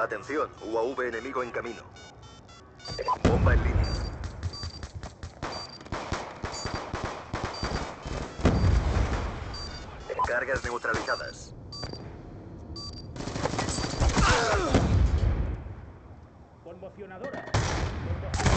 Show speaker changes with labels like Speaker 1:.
Speaker 1: Atención, UAV enemigo en camino. Bomba en línea. Cargas neutralizadas.
Speaker 2: Conmocionadora.